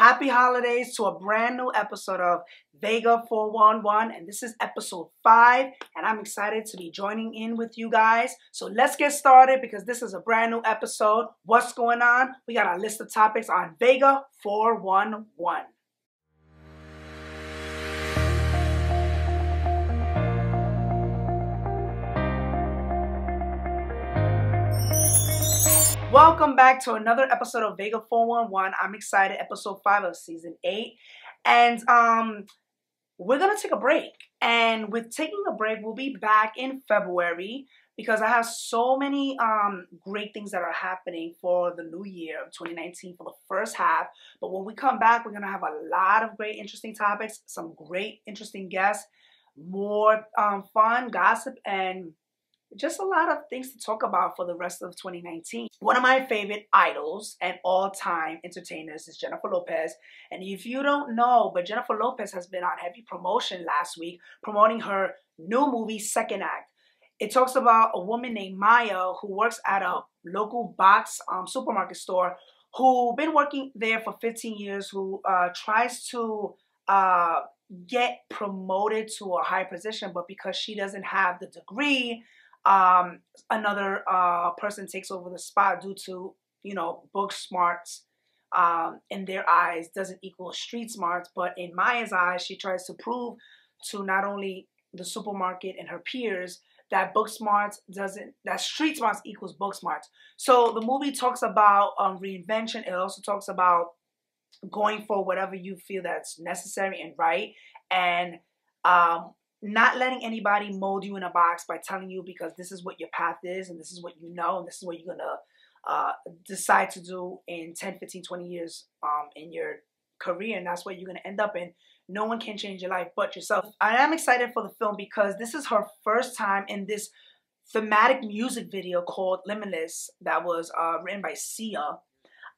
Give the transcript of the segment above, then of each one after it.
Happy holidays to a brand new episode of Vega 411, and this is episode 5, and I'm excited to be joining in with you guys. So let's get started because this is a brand new episode. What's going on? We got a list of topics on Vega 411. Welcome back to another episode of Vega 411. I'm excited, episode 5 of season 8. And um we're gonna take a break. And with taking a break, we'll be back in February because I have so many um great things that are happening for the new year of 2019 for the first half. But when we come back, we're gonna have a lot of great, interesting topics, some great, interesting guests, more um, fun, gossip, and just a lot of things to talk about for the rest of 2019. One of my favorite idols and all-time entertainers is Jennifer Lopez. And if you don't know, but Jennifer Lopez has been on heavy promotion last week, promoting her new movie, Second Act. It talks about a woman named Maya who works at a local box um, supermarket store who been working there for 15 years, who uh, tries to uh, get promoted to a high position, but because she doesn't have the degree, um, another uh, person takes over the spot due to you know book smarts um, in their eyes doesn't equal street smarts but in maya's eyes she tries to prove to not only the supermarket and her peers that book smarts doesn't that street smarts equals book smarts. So the movie talks about um, reinvention. It also talks about going for whatever you feel that's necessary and right. And um, not letting anybody mold you in a box by telling you because this is what your path is and this is what you know and this is what you're gonna uh, decide to do in 10 15 20 years um, in your career. And that's what you're gonna end up in. No one can change your life but yourself. I am excited for the film because this is her first time in this thematic music video called limitless that was uh, written by sia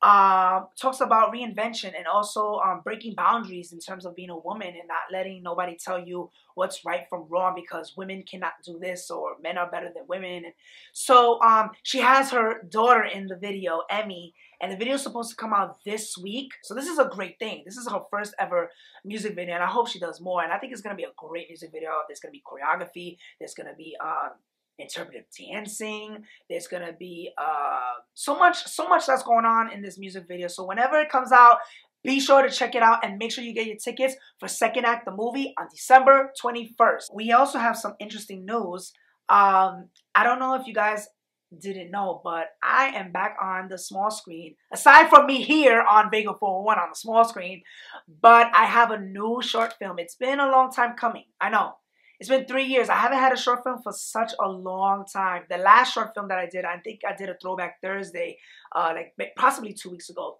uh, talks about reinvention and also um, breaking boundaries in terms of being a woman and not letting nobody tell you what's right from wrong because women cannot do this or men are better than women. And so um, she has her daughter in the video, Emmy, and the video is supposed to come out this week. So this is a great thing. This is her first ever music video, and I hope she does more. And I think it's gonna be a great music video. There's gonna be choreography. There's gonna be um, interpretive dancing. There's gonna be uh, so much, so much that's going on in this music video. So whenever it comes out, be sure to check it out and make sure you get your tickets for Second Act the movie on December 21st. We also have some interesting news. Um, I don't know if you guys didn't know, but I am back on the small screen. Aside from me here on Vega 401 on the small screen, but I have a new short film. It's been a long time coming. I know. It's been three years. I haven't had a short film for such a long time. The last short film that I did, I think I did a Throwback Thursday, uh, like possibly two weeks ago.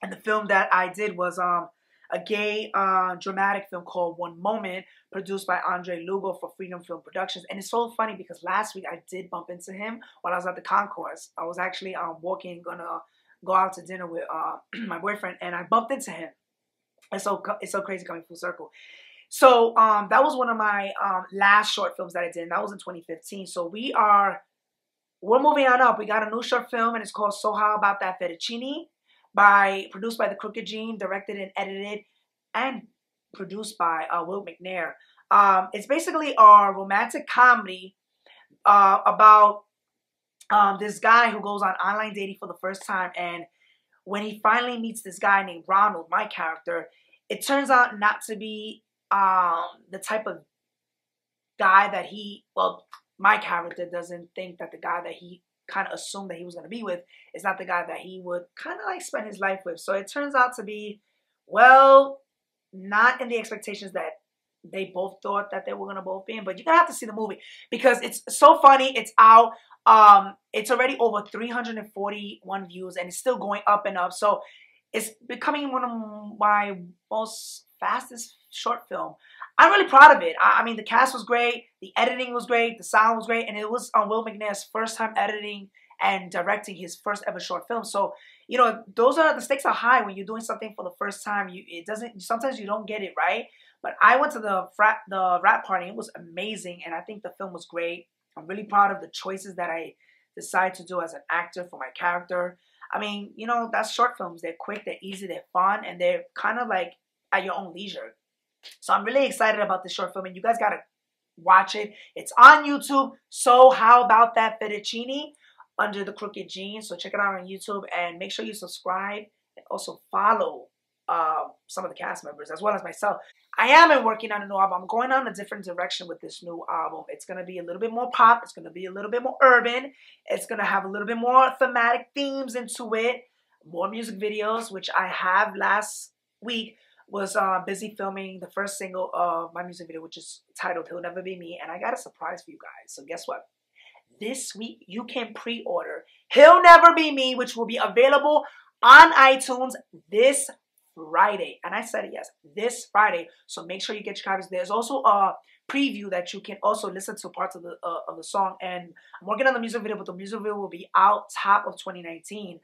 And the film that I did was um, a gay uh, dramatic film called One Moment, produced by Andre Lugo for Freedom Film Productions. And it's so funny because last week I did bump into him while I was at the concourse. I was actually um, walking, gonna go out to dinner with uh, my boyfriend, and I bumped into him. It's so it's so crazy coming full circle. So um, that was one of my um, last short films that I did. And that was in 2015. So we are, we're moving on up. We got a new short film and it's called So How About That Fettuccine by, produced by The Crooked Gene, directed and edited and produced by uh, Will McNair. Um, it's basically a romantic comedy uh, about um, this guy who goes on online dating for the first time and when he finally meets this guy named Ronald, my character, it turns out not to be um, the type of guy that he, well, my character doesn't think that the guy that he kind of assumed that he was going to be with is not the guy that he would kind of like spend his life with. So it turns out to be, well, not in the expectations that they both thought that they were going to both be in. But you're going to have to see the movie because it's so funny. It's out. Um, it's already over 341 views and it's still going up and up. So it's becoming one of my most fastest short film. I'm really proud of it. I, I, mean, the cast was great, the editing was great, the sound was great, and it was on Will McNair's first time editing and directing his first ever short film. So, you know, those are the stakes are high when you're doing something for the first time. You it doesn't sometimes you don't get it right. But I went to the frat the wrap party. It was amazing, and I think the film was great. I'm really proud of the choices that I decided to do as an actor for my character. I mean, you know, that's short films. They're quick, they're easy, they're fun, and they're kind of like at your own leisure. So I'm really excited about this short film, and you guys gotta watch it. It's on YouTube. So how about that fettuccine under the crooked jeans? So check it out on YouTube and make sure you subscribe and also follow uh, some of the cast members as well as myself. I am working on a new album. I'm going on a different direction with this new album. It's going to be a little bit more pop. It's going to be a little bit more urban. It's going to have a little bit more thematic themes into it. More music videos, which I have last week was uh, busy filming the first single of my music video, which is titled He'll Never Be Me. And I got a surprise for you guys. So guess what? This week, you can pre-order He'll Never Be Me, which will be available on iTunes this Friday. And I said yes, this Friday. So make sure you get your copies. There's also a preview that you can also listen to parts of the uh, of the song. And I'm working on the music video, but the music video will be out top of 2019.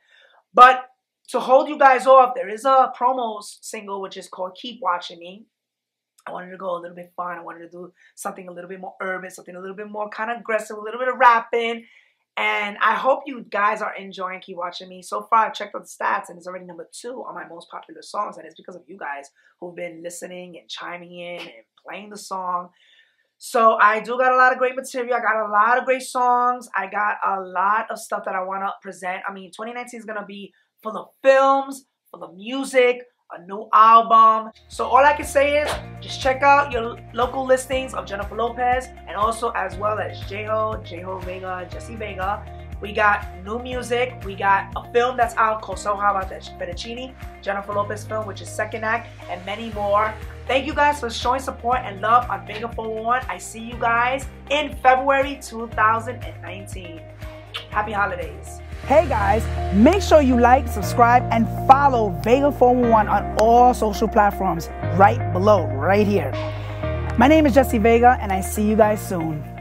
But to hold you guys off, there is a promo single which is called Keep Watching Me. I wanted to go a little bit fun. I wanted to do something a little bit more urban, something a little bit more kind of aggressive, a little bit of rapping. And I hope you guys are enjoying Keep Watching Me. So far, I've checked out the stats and it's already number two on my most popular songs. And it's because of you guys who've been listening and chiming in and playing the song. So I do got a lot of great material. I got a lot of great songs. I got a lot of stuff that I want to present. I mean, 2019 is going to be full of films, full of music, a new album. So all I can say is just check out your local listings of Jennifer Lopez and also as well as J-Ho, J-Ho Vega, Jesse Vega. We got new music. We got a film that's out called So How About That Fettuccine, Jennifer Lopez film, which is second act, and many more. Thank you guys for showing support and love on Vega 411. I see you guys in February 2019. Happy holidays. Hey guys, make sure you like, subscribe, and follow Vega 411 on all social platforms right below, right here. My name is Jesse Vega, and I see you guys soon.